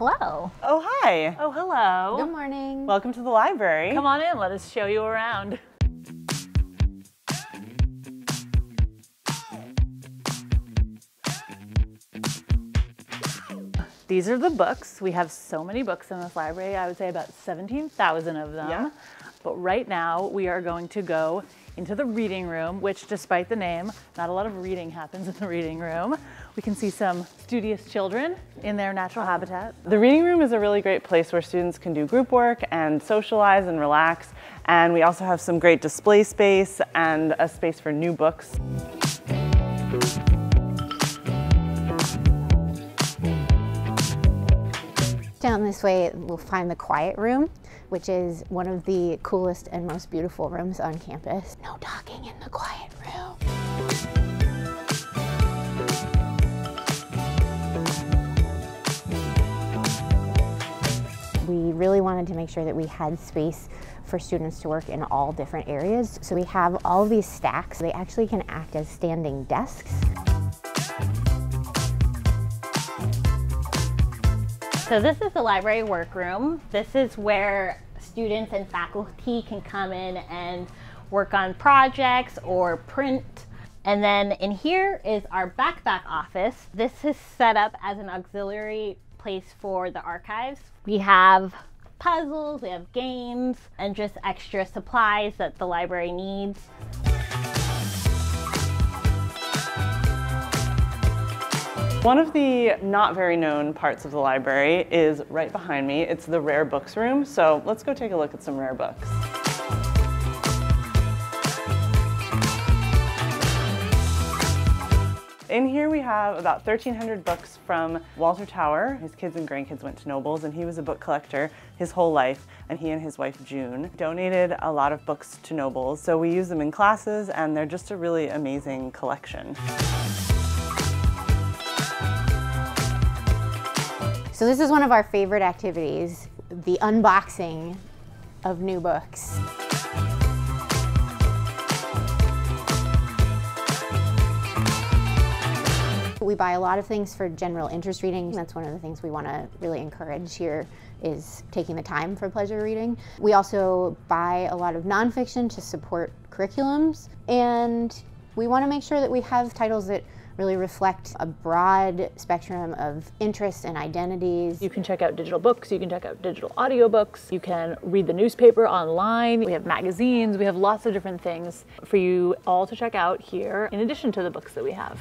Hello. Oh, hi. Oh, hello. Good morning. Welcome to the library. Come on in, let us show you around. These are the books. We have so many books in this library. I would say about 17,000 of them. Yeah. But right now we are going to go into the reading room, which despite the name, not a lot of reading happens in the reading room. We can see some studious children in their natural habitat. The reading room is a really great place where students can do group work and socialize and relax. And we also have some great display space and a space for new books. Down this way, we'll find the quiet room, which is one of the coolest and most beautiful rooms on campus. No talking in the quiet room. We really wanted to make sure that we had space for students to work in all different areas. So we have all these stacks. They actually can act as standing desks. So this is the library workroom. This is where students and faculty can come in and work on projects or print. And then in here is our backpack office. This is set up as an auxiliary place for the archives. We have puzzles, we have games, and just extra supplies that the library needs. One of the not very known parts of the library is right behind me. It's the rare books room. So let's go take a look at some rare books. In here we have about 1,300 books from Walter Tower. His kids and grandkids went to Nobles and he was a book collector his whole life and he and his wife June donated a lot of books to Nobles. So we use them in classes and they're just a really amazing collection. So this is one of our favorite activities, the unboxing of new books. We buy a lot of things for general interest reading. That's one of the things we want to really encourage here is taking the time for pleasure reading. We also buy a lot of nonfiction to support curriculums and we want to make sure that we have titles that really reflect a broad spectrum of interests and identities. You can check out digital books, you can check out digital audiobooks, you can read the newspaper online. We have magazines, we have lots of different things for you all to check out here in addition to the books that we have.